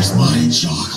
Where's my jock?